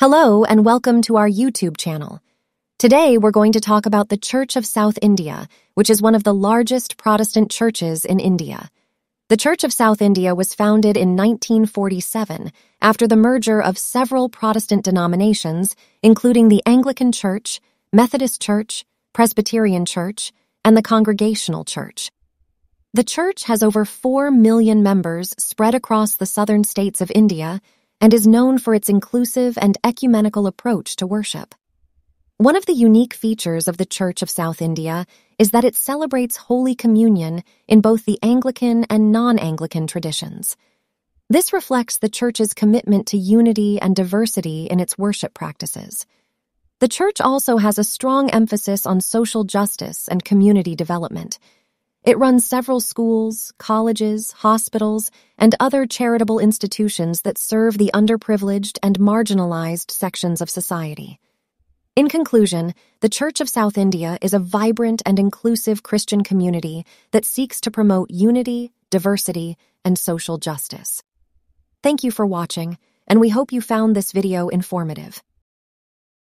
Hello and welcome to our YouTube channel. Today we're going to talk about the Church of South India, which is one of the largest Protestant churches in India. The Church of South India was founded in 1947 after the merger of several Protestant denominations, including the Anglican Church, Methodist Church, Presbyterian Church, and the Congregational Church. The church has over 4 million members spread across the southern states of India and is known for its inclusive and ecumenical approach to worship. One of the unique features of the Church of South India is that it celebrates Holy Communion in both the Anglican and non Anglican traditions. This reflects the Church's commitment to unity and diversity in its worship practices. The Church also has a strong emphasis on social justice and community development. It runs several schools, colleges, hospitals, and other charitable institutions that serve the underprivileged and marginalized sections of society. In conclusion, the Church of South India is a vibrant and inclusive Christian community that seeks to promote unity, diversity, and social justice. Thank you for watching, and we hope you found this video informative.